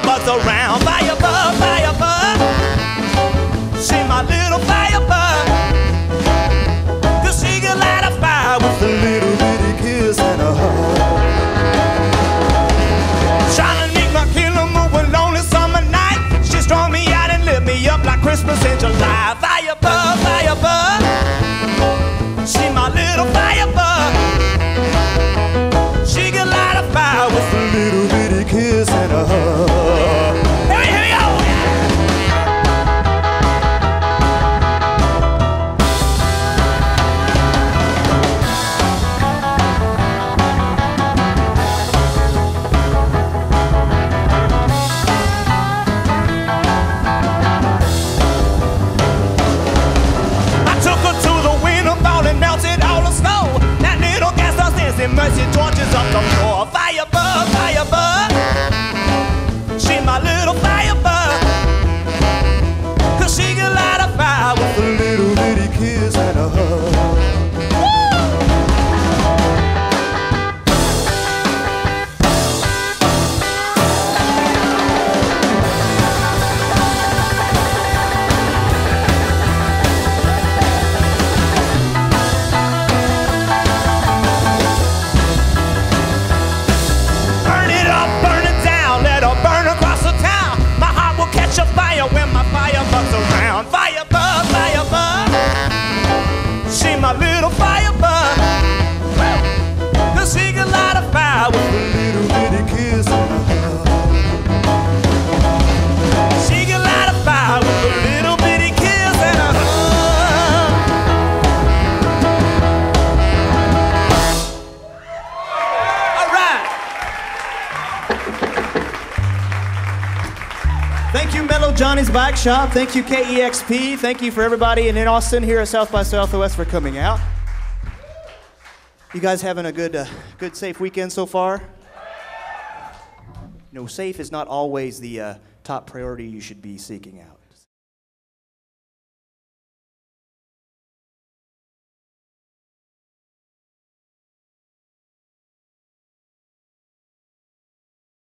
fire around. Firebug, firebug. See my little firebug. Cause she can light a fire with a little bitty kiss and a hug. Trying to make my killer move a lonely summer night. She strung me out and lit me up like Christmas in July. Fire when my firebug's around. Firebug, firebug. She my little. Cause Thank you, Mellow Johnny's Bike Shop. Thank you, KEXP. Thank you for everybody in Austin here at South by Southwest for coming out. You guys having a good, uh, good, safe weekend so far? Know, safe is not always the uh, top priority you should be seeking out.